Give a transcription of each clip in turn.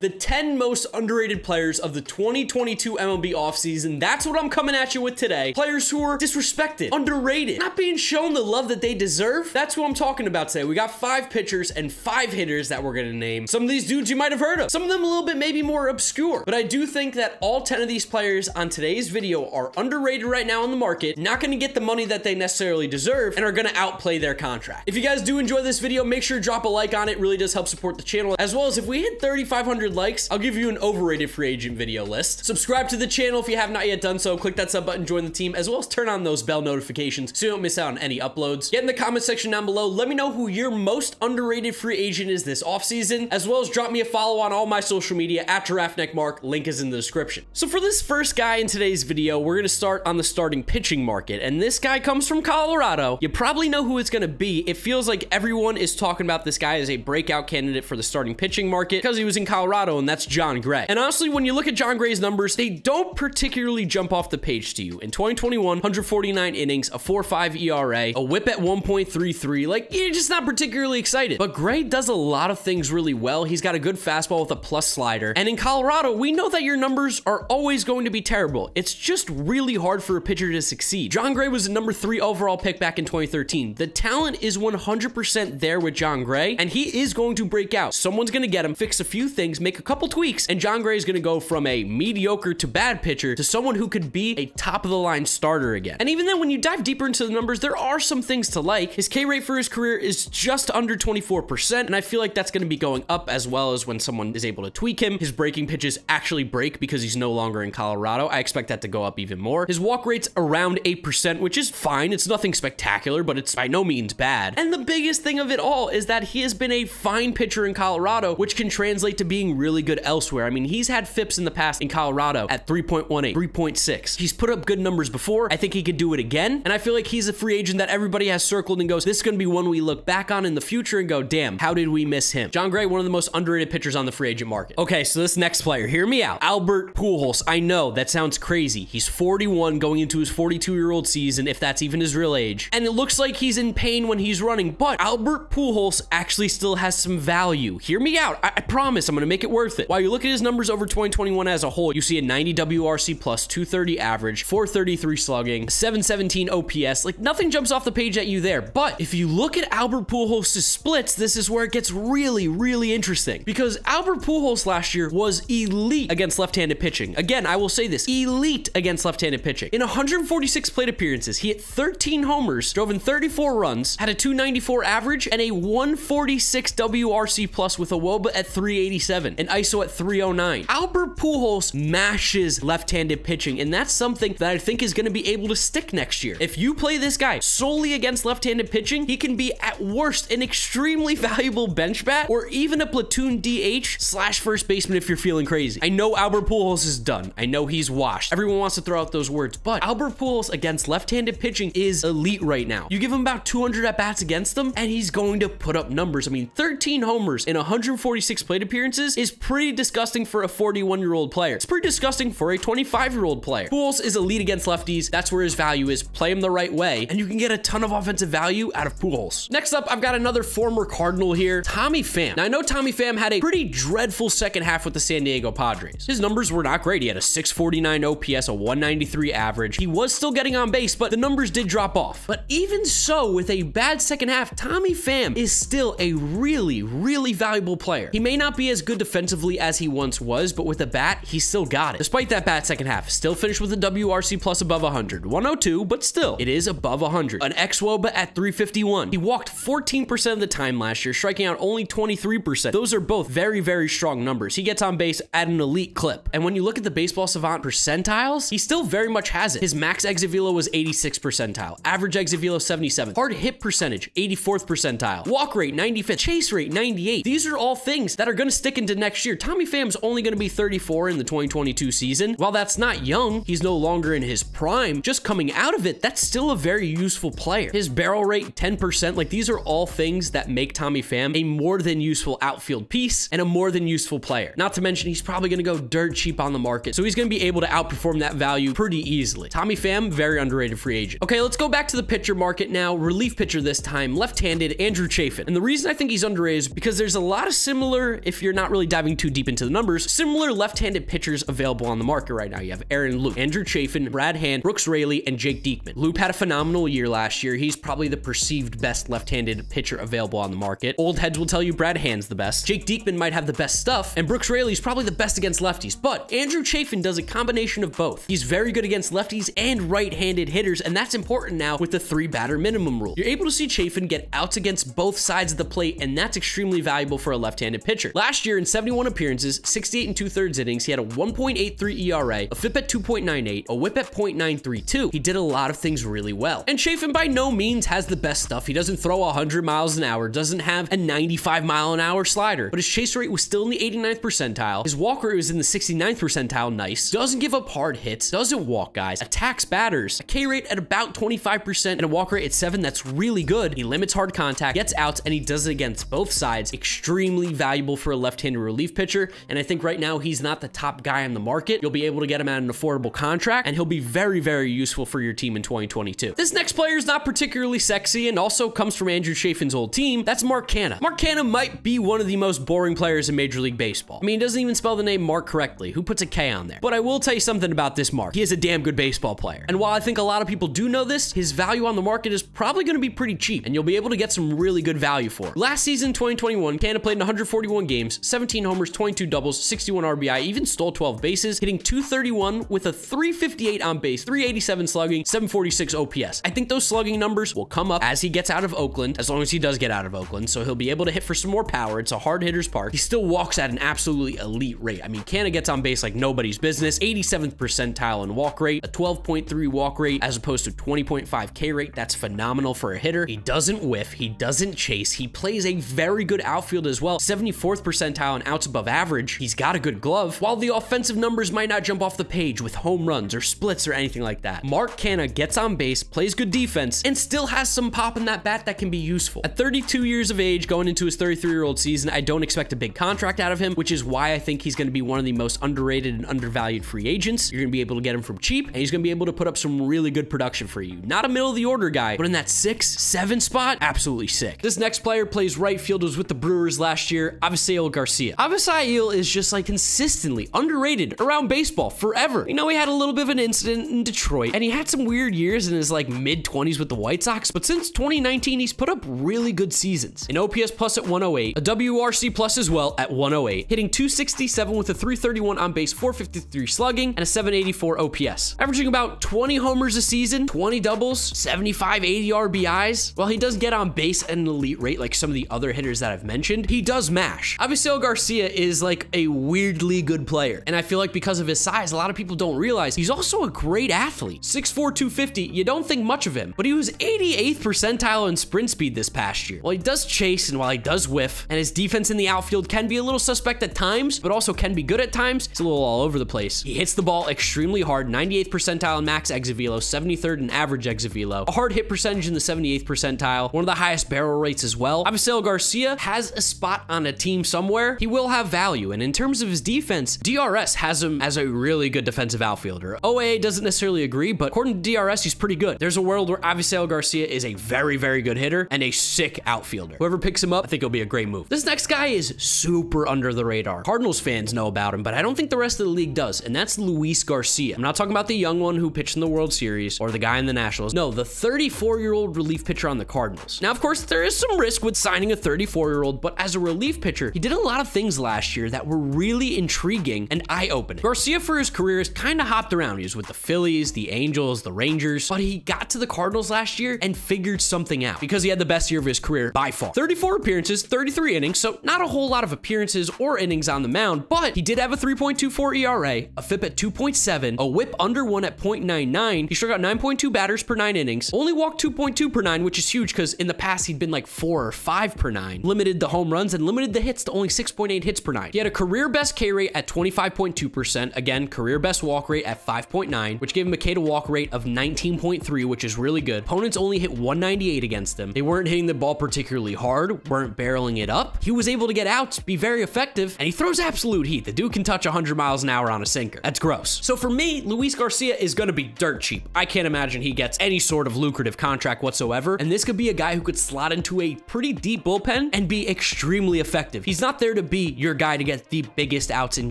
the 10 most underrated players of the 2022 MLB offseason. That's what I'm coming at you with today. Players who are disrespected, underrated, not being shown the love that they deserve. That's what I'm talking about today. We got five pitchers and five hitters that we're going to name. Some of these dudes you might have heard of, some of them a little bit maybe more obscure. But I do think that all 10 of these players on today's video are underrated right now in the market, not going to get the money that they necessarily deserve, and are going to outplay their contract. If you guys do enjoy this video, make sure to drop a like on it. it really does help support the channel, as well as if we hit 3,500 likes, I'll give you an overrated free agent video list. Subscribe to the channel if you have not yet done so. Click that sub button, join the team, as well as turn on those bell notifications so you don't miss out on any uploads. Get in the comment section down below. Let me know who your most underrated free agent is this offseason, as well as drop me a follow on all my social media at GiraffeNeckMarc. Link is in the description. So for this first guy in today's video, we're going to start on the starting pitching market, and this guy comes from Colorado. You probably know who it's going to be. It feels like everyone is talking about this guy as a breakout candidate for the starting pitching market because he was in Colorado, and that's Jon Gray. And honestly, when you look at Jon Gray's numbers, they don't particularly jump off the page to you. In 2021, 149 innings, a 4.5 ERA, a whip at 1.33. Like, you're just not particularly excited. But Gray does a lot of things really well. He's got a good fastball with a plus slider. And in Colorado, we know that your numbers are always going to be terrible. It's just really hard for a pitcher to succeed. Jon Gray was a number three overall pick back in 2013. The talent is 100% there with Jon Gray, and he is going to break out. Someone's going to get him, fix a few things, make a couple tweaks, and Jon Gray is going to go from a mediocre to bad pitcher to someone who could be a top of the line starter again. And even then, when you dive deeper into the numbers, there are some things to like. His K rate for his career is just under 24%, and I feel like that's going to be going up as well as when someone is able to tweak him. His breaking pitches actually break because he's no longer in Colorado. I expect that to go up even more. His walk rate's around 8%, which is fine. It's nothing spectacular, but it's by no means bad. And the biggest thing of it all is that he has been a fine pitcher in Colorado, which can translate to being really good elsewhere. I mean, he's had FIPS in the past in Colorado at 3.18, 3.6. He's put up good numbers before. I think he could do it again. And I feel like he's a free agent that everybody has circled and goes, this is going to be one we look back on in the future and go, damn, how did we miss him? Jon Gray, one of the most underrated pitchers on the free agent market. Okay, so this next player, hear me out. Albert Pujols. I know that sounds crazy. He's 41 going into his 42 year old season, if that's even his real age. And it looks like he's in pain when he's running, but Albert Pujols actually still has some value. Hear me out. I, I promise I'm going to make it worth it. While you look at his numbers over 2021 as a whole, you see a 90 WRC plus, 230 average, 433 slugging, 717 OPS. Like nothing jumps off the page at you there. But if you look at Albert Pujols' splits, this is where it gets really, really interesting because Albert Pujols last year was elite against left-handed pitching. Again, I will say this, elite against left-handed pitching. In 146 plate appearances, he hit 13 homers, drove in 34 runs, had a 294 average, and a 146 WRC plus with a WOBA at 387, and ISO at 309. Albert Pujols mashes left-handed pitching, and that's something that I think is going to be able to stick next year. If you play this guy solely against left-handed pitching, he can be at worst an extremely valuable bench bat or even a platoon DH slash first baseman if you're feeling crazy. I know Albert Pujols is done. I know he's washed. Everyone wants to throw out those words, but Albert Pujols against left-handed pitching is elite right now. You give him about 200 at bats against them, and he's going to put up numbers. I mean, 13 homers in 146 plate appearances is pretty disgusting for a 41 year old player. It's pretty disgusting for a 25 year old player. Pujols is elite against lefties. That's where his value is. Play him the right way, and you can get a ton of offensive value out of Pujols. Next up, I've got another former Cardinal here, Tommy Pham. Now, I know Tommy Pham had a pretty dreadful second half with the San Diego Padres. His numbers were not great. He had a 649 OPS, a 193 average. He was still getting on base, but the numbers did drop off. But even so, with a bad second half, Tommy Pham is still a really, really valuable player. He may not be as good defensively as he once was, but with a bat, he still got it. Despite that bad second half, still finished with a WRC plus above 100. 102, but still, it is above 100. An xWOBA at 351. He walked 14% of the time last year, striking out only 23%. Those are both very, very strong numbers. He gets on base at an elite clip. And when you look at the baseball savant percentiles, he still very much has it. His max exit velo was 86 percentile, average exit velo 77, hard hit percentage 84th percentile, walk rate 95th, chase rate 98. These are all things that are going to stick into next year. Tommy Pham's only going to be 34 in the 2022 season. While that's not young, he's no longer in his prime. Just coming out of it, that's still a very useful player. His barrel rate 10%, like these are all things that make Tommy Pham a more than useful outfield piece and a more than useful player. Not to mention he's probably going to go dirt cheap on the market. So he's going to be able to outperform that value pretty easily. Tommy Pham, very underrated free agent. Okay, let's go back to the pitcher market now. Relief pitcher this time, left-handed Andrew Chafin. And the reason I think he's underrated is because there's a lot of similar, if you're not really really diving too deep into the numbers, similar left-handed pitchers available on the market right now. You have Aaron Loup, Andrew Chafin, Brad Hand, Brooks Raley, and Jake Diekman. Loup had a phenomenal year last year. He's probably the perceived best left-handed pitcher available on the market. Old heads will tell you Brad Hand's the best. Jake Diekman might have the best stuff, and Brooks Raley's probably the best against lefties, but Andrew Chafin does a combination of both. He's very good against lefties and right-handed hitters, and that's important now with the three batter minimum rule. You're able to see Chafin get outs against both sides of the plate, and that's extremely valuable for a left-handed pitcher. Last year in 71 appearances, 68 and two-thirds innings, he had a 1.83 ERA, a FIP at 2.98, a WHIP at 0.932. He did a lot of things really well. And Chafin by no means has the best stuff. He doesn't throw 100 miles an hour, doesn't have a 95 mile an hour slider, but his chase rate was still in the 89th percentile. His walk rate was in the 69th percentile, nice. Doesn't give up hard hits, doesn't walk guys, attacks batters, a K rate at about 25% and a walk rate at 7, that's really good. He limits hard contact, gets outs, and he does it against both sides. Extremely valuable for a left-handed relief pitcher, and I think right now he's not the top guy on the market. You'll be able to get him at an affordable contract, and he'll be very, very useful for your team in 2022. This next player is not particularly sexy and also comes from Andrew Chafin's old team. That's Mark Canha. Mark Canha might be one of the most boring players in Major League Baseball. I mean, he doesn't even spell the name Mark correctly. Who puts a K on there? But I will tell you something about this Mark. He is a damn good baseball player. And while I think a lot of people do know this, his value on the market is probably going to be pretty cheap, and you'll be able to get some really good value for it. Last season, 2021, Canha played in 141 games, 17 homers, 22 doubles, 61 RBI, even stole 12 bases, hitting 231 with a 358 on base, 387 slugging, 746 OPS. I think those slugging numbers will come up as he gets out of Oakland, as long as he does get out of Oakland, so he'll be able to hit for some more power. It's a hard hitter's park. He still walks at an absolutely elite rate. I mean, Canha gets on base like nobody's business, 87th percentile in walk rate, a 12.3 walk rate as opposed to 20.5 K rate. That's phenomenal for a hitter. He doesn't whiff, he doesn't chase, he plays a very good outfield as well, 74th percentile and outs above average. He's got a good glove. While the offensive numbers might not jump off the page with home runs or splits or anything like that, Mark Canha gets on base, plays good defense, and still has some pop in that bat that can be useful. At 32 years of age, going into his 33-year-old season, I don't expect a big contract out of him, which is why I think he's going to be one of the most underrated and undervalued free agents. You're going to be able to get him from cheap, and he's going to be able to put up some really good production for you. Not a middle of the order guy, but in that six, seven spot, absolutely sick. This next player plays right field, was with the Brewers last year, Avisail Garcia. Avisail is just like consistently underrated around baseball forever. You know, he had a little bit of an incident in Detroit, and he had some weird years in his like mid 20s with the White Sox, but since 2019, he's put up really good seasons. An OPS plus at 108, a WRC plus as well at 108, hitting 267 with a 331 on base, 453 slugging, and a 784 OPS. Averaging about 20 homers a season, 20 doubles, 75, 80 RBIs. While he does get on base at an elite rate like some of the other hitters that I've mentioned, he does mash. Avisail Garcia is like a weirdly good player, and I feel like because of his size, a lot of people don't realize he's also a great athlete. 6'4", 250, you don't think much of him, but he was 88th percentile in sprint speed this past year. While he does chase and while he does whiff, and his defense in the outfield can be a little suspect at times, but also can be good at times, it's a little all over the place. He hits the ball extremely hard, 98th percentile in max exit velo, 73rd in average exit a hard hit percentage in the 78th percentile, one of the highest barrel rates as well. Avisail Garcia has a spot on a team somewhere. He will have value, and in terms of his defense, DRS has him as a really good defensive outfielder. OAA doesn't necessarily agree, but according to DRS, he's pretty good. There's a world where Avisail Garcia is a very, very good hitter and a sick outfielder. Whoever picks him up, I think it'll be a great move. This next guy is super under the radar. Cardinals fans know about him, but I don't think the rest of the league does, and that's Luis Garcia. I'm not talking about the young one who pitched in the World Series or the guy in the Nationals. No, the 34-year-old relief pitcher on the Cardinals. Now, of course, there is some risk with signing a 34-year-old, but as a relief pitcher, he did a lot of things last year that were really intriguing and eye-opening. Garcia, for his career, has kind of hopped around. He was with the Phillies, the Angels, the Rangers, but he got to the Cardinals last year and figured something out because he had the best year of his career by far. 34 appearances, 33 innings, so not a whole lot of appearances or innings on the mound, but he did have a 3.24 ERA, a FIP at 2.7, a whip under one at 0.99. He struck out 9.2 batters per nine innings, only walked 2.2 per nine, which is huge because in the past he'd been like four or five per nine. Limited the home runs and limited the hits to only 6.8 hits per nine. He had a career best K rate at 25.2%. Again, career best walk rate at 5.9, which gave him a K to walk rate of 19.3, which is really good. Opponents only hit 198 against him. They weren't hitting the ball particularly hard, weren't barreling it up. He was able to get outs, be very effective, and he throws absolute heat. The dude can touch 100 miles an hour on a sinker. That's gross. So for me, Luis Garcia is going to be dirt cheap. I can't imagine he gets any sort of lucrative contract whatsoever, and this could be a guy who could slot into a pretty deep bullpen and be extremely effective. He's not there to be be your guy to get the biggest outs in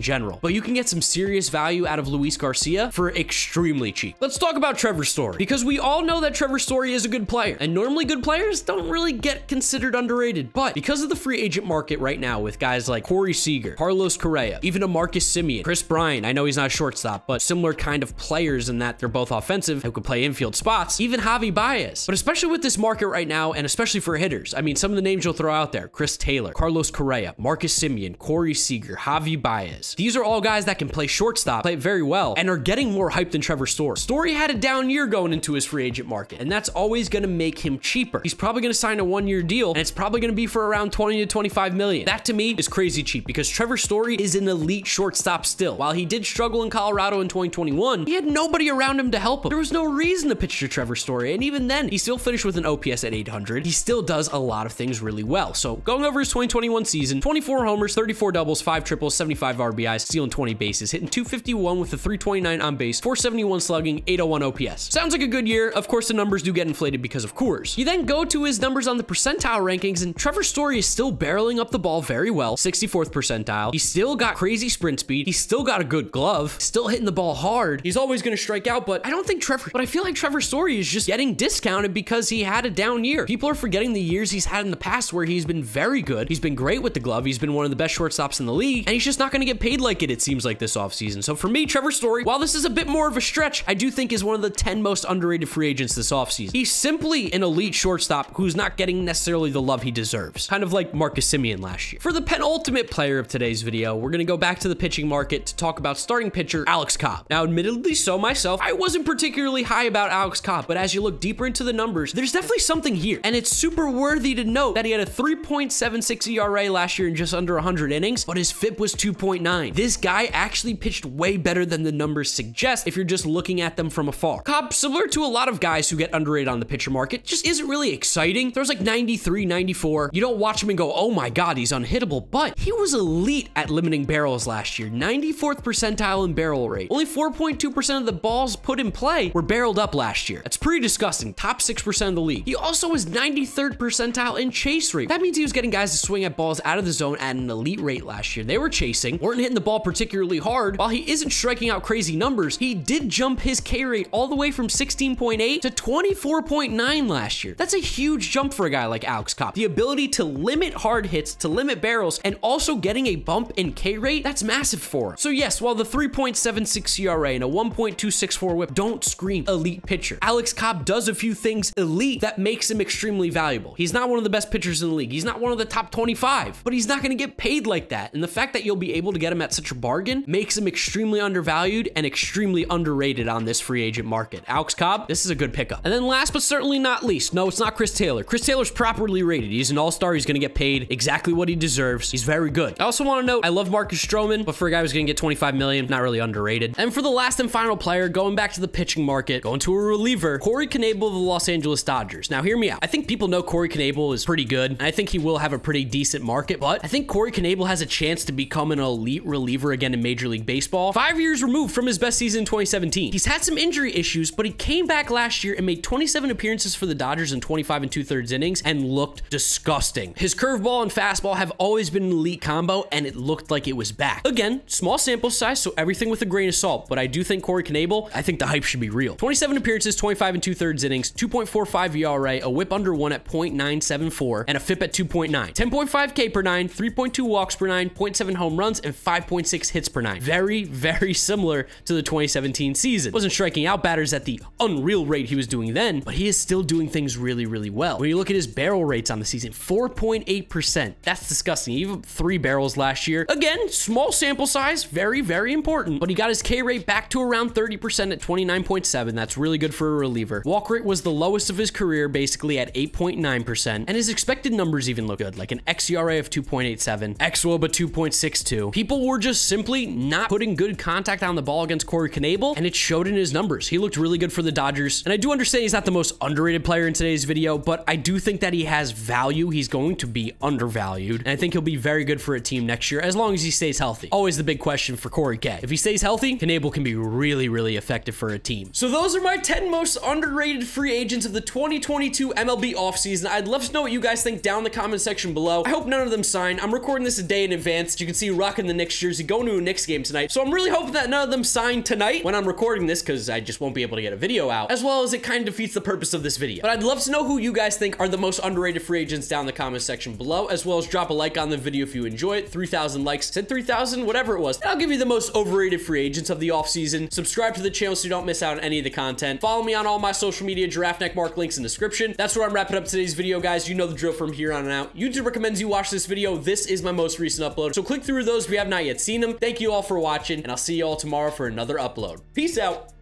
general, but you can get some serious value out of Luis Garcia for extremely cheap. Let's talk about Trevor Story because we all know that Trevor Story is a good player, and normally good players don't really get considered underrated. But because of the free agent market right now with guys like Corey Seager, Carlos Correa, even a Marcus Semien, Kris Bryant, I know he's not a shortstop, but similar kind of players in that they're both offensive who could play infield spots, even Javi Baez. But especially with this market right now, and especially for hitters, I mean, some of the names you'll throw out there Chris Taylor, Carlos Correa, Marcus Semien, Corey Seager, Javi Baez. These are all guys that can play shortstop, play very well, and are getting more hype than Trevor Story. Story had a down year going into his free agent market, and that's always going to make him cheaper. He's probably going to sign a one year deal, and it's probably going to be for around 20 to 25 million. That to me is crazy cheap because Trevor Story is an elite shortstop still. While he did struggle in Colorado in 2021, he had nobody around him to help him. There was no reason to pitch to Trevor Story, and even then, he still finished with an OPS at 800. He still does a lot of things really well. So going over his 2021 season, 24 homers, 34 doubles, 5 triples, 75 RBIs, stealing 20 bases, hitting 251 with a 329 on base, 471 slugging, 801 OPS. Sounds like a good year. Of course, the numbers do get inflated because of Coors. You then go to his numbers on the percentile rankings, and Trevor Story is still barreling up the ball very well, 64th percentile. He's still got crazy sprint speed. He's still got a good glove, still hitting the ball hard. He's always going to strike out, but I don't think Trevor, but I feel like Trevor Story is just getting discounted because he had a down year. People are forgetting the years he's had in the past where he's been very good. He's been great with the glove. He's been one of the best shortstops in the league, and he's just not going to get paid like it, it seems like this offseason. So for me, Trevor Story, while this is a bit more of a stretch, I do think is one of the 10 most underrated free agents this offseason. He's simply an elite shortstop who's not getting necessarily the love he deserves, kind of like Marcus Semien last year. For the penultimate player of today's video, we're going to go back to the pitching market to talk about starting pitcher Alex Cobb. Now, admittedly, so myself, I wasn't particularly high about Alex Cobb, but as you look deeper into the numbers, there's definitely something here, and it's super worthy to note that he had a 3.76 ERA last year in just under 100 innings, but his FIP was 2.9. This guy actually pitched way better than the numbers suggest if you're just looking at them from afar. Cobb, similar to a lot of guys who get underrated on the pitcher market, just isn't really exciting. There's like 93, 94. You don't watch him and go, oh my god, he's unhittable, but he was elite at limiting barrels last year. 94th percentile in barrel rate. Only 4.2% of the balls put in play were barreled up last year. That's pretty disgusting. Top 6% of the league. He also was 93rd percentile in chase rate. That means he was getting guys to swing at balls out of the zone at an elite rate last year. They were chasing, weren't hitting the ball particularly hard. While he isn't striking out crazy numbers, he did jump his K rate all the way from 16.8 to 24.9 last year. That's a huge jump for a guy like Alex Cobb. The ability to limit hard hits, to limit barrels, and also getting a bump in K rate, that's massive for him. So yes, while the 3.76 ERA and a 1.264 whip don't scream elite pitcher, Alex Cobb does a few things elite that makes him extremely valuable. He's not one of the best pitchers in the league. He's not one of the top 25, but he's not going to get paid like that. And the fact that you'll be able to get him at such a bargain makes him extremely undervalued and extremely underrated on this free agent market. Alex Cobb, this is a good pickup. And then last but certainly not least, no, it's not Chris Taylor. Chris Taylor's properly rated. He's an all-star. He's going to get paid exactly what he deserves. He's very good. I also want to note, I love Marcus Stroman, but for a guy who's going to get 25 million, not really underrated. And for the last and final player, going back to the pitching market, going to a reliever, Corey Knebel of the Los Angeles Dodgers. Now, hear me out. I think people know Corey Knebel is pretty good, I think he will have a pretty decent market, but I think Corey Knebel has a chance to become an elite reliever again in Major League Baseball. Five years removed from his best season in 2017. He's had some injury issues, but he came back last year and made 27 appearances for the Dodgers in 25 and two thirds innings and looked disgusting. His curveball and fastball have always been an elite combo, and it looked like it was back. Again, small sample size, so everything with a grain of salt, but I do think Corey Knebel, I think the hype should be real. 27 appearances, 25 and two thirds innings, 2.45 ERA, a whip under one at 0.974, and a FIP at 2.9. 10.5 K per nine, 3.2 walks per nine, 0.7 home runs, and 5.6 hits per nine. Very, very similar to the 2017 season. Wasn't striking out batters at the unreal rate he was doing then, but he is still doing things really, really well. When you look at his barrel rates on the season, 4.8%. That's disgusting. Even three barrels last year. Again, small sample size, very, very important, but he got his K rate back to around 30% at 29.7. That's really good for a reliever. Walk rate was the lowest of his career, basically at 8.9%, and his expected numbers even look good, like an xERA of 2.87, xWOBA 2.62. People were just simply not putting good contact on the ball against Corey Knebel, and it showed in his numbers. He looked really good for the Dodgers, and I do understand he's not the most underrated player in today's video, but I do think that he has value. He's going to be undervalued, and I think he'll be very good for a team next year as long as he stays healthy. Always the big question for Corey K. If he stays healthy, Knebel can be really, really effective for a team. So those are my 10 most underrated free agents of the 2022 MLB offseason. I'd love to know what you guys think down in the comment section below. I hope none of them sign. I'm recording recording this a day in advance. You can see, rocking the Knicks jersey, going to a Knicks game tonight. So I'm really hoping that none of them sign tonight when I'm recording this because I just won't be able to get a video out, as well as it kind of defeats the purpose of this video. But I'd love to know who you guys think are the most underrated free agents down in the comment section below, as well as drop a like on the video if you enjoy it. 3,000 likes, said 3,000, whatever it was. And I'll give you the most overrated free agents of the offseason. Subscribe to the channel so you don't miss out on any of the content. Follow me on all my social media, Giraffe Neck Marc links in the description. That's where I'm wrapping up today's video, guys. You know the drill from here on out. YouTube recommends you watch this video. This is my most recent upload. So click through those if you have not yet seen them. Thank you all for watching, and I'll see you all tomorrow for another upload. Peace out.